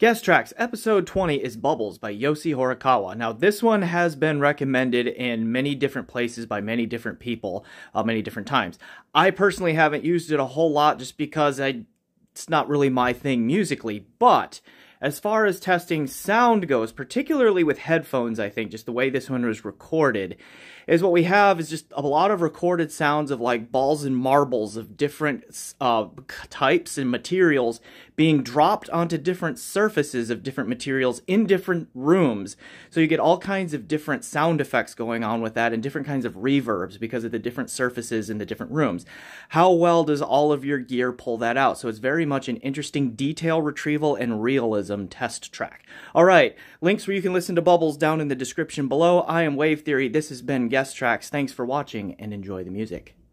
Guest Tracks, episode 20 is Bubbles by Yosi Horikawa. Now, this one has been recommended in many different places by many different people, uh, many different times. I personally haven't used it a whole lot just because I, it's not really my thing musically, but as far as testing sound goes, particularly with headphones, I think, just the way this one was recorded, is what we have is just a lot of recorded sounds of like balls and marbles of different uh, types and materials being dropped onto different surfaces of different materials in different rooms. So you get all kinds of different sound effects going on with that and different kinds of reverbs because of the different surfaces in the different rooms. How well does all of your gear pull that out? So it's very much an interesting detail retrieval and realism test track. All right, links where you can listen to Bubbles down in the description below. I am Wave Theory. This has been Guest Tracks. Thanks for watching and enjoy the music.